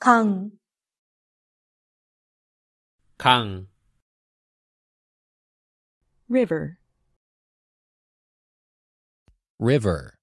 Kang. Kang. river, river,